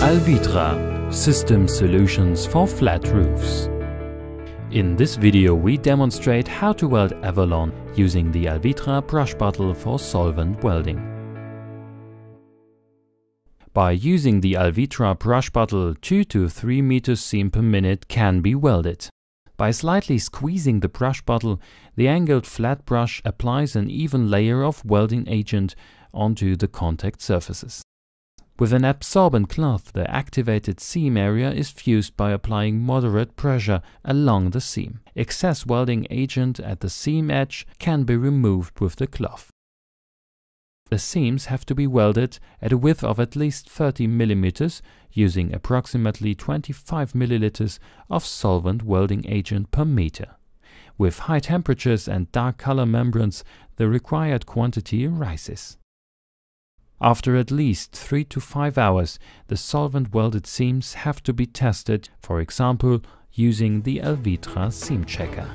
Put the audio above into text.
alwitra System Solutions for Flat Roofs. In this video we demonstrate how to weld EVALON using the alwitra brush bottle for solvent welding. By using the alwitra brush bottle 2 to 3 meters seam per minute can be welded. By slightly squeezing the brush bottle, the angled flat brush applies an even layer of welding agent onto the contact surfaces. With an absorbent cloth, the activated seam area is fused by applying moderate pressure along the seam. Excess welding agent at the seam edge can be removed with the cloth. The seams have to be welded at a width of at least 30 mm using approximately 25 ml of solvent welding agent per meter. With high temperatures and dark color membranes, the required quantity rises. After at least 3 to 5 hours, the solvent welded seams have to be tested, for example, using the alwitra seam checker.